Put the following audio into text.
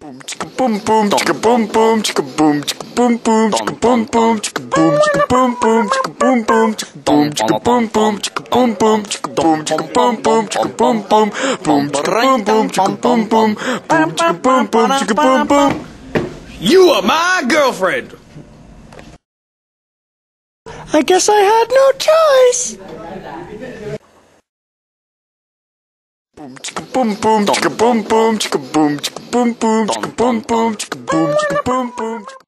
Boom chicka boom boom chicka boom boom chicka boom chicka boom boom chicka boom boom chicka boom chicka boom boom chicka boom boom chicka boom chicka boom boom chicka boom boom chicka boom chicka boom boom chicka boom boom boom chicka boom boom chicka boom boom boom chicka boom boom chicka boom boom You are my girlfriend. I guess I had no choice. Boom chicka boom boom chicka boom boom chicka boom chicka boom boom chicka boom boom chicka boom chicka boom boom.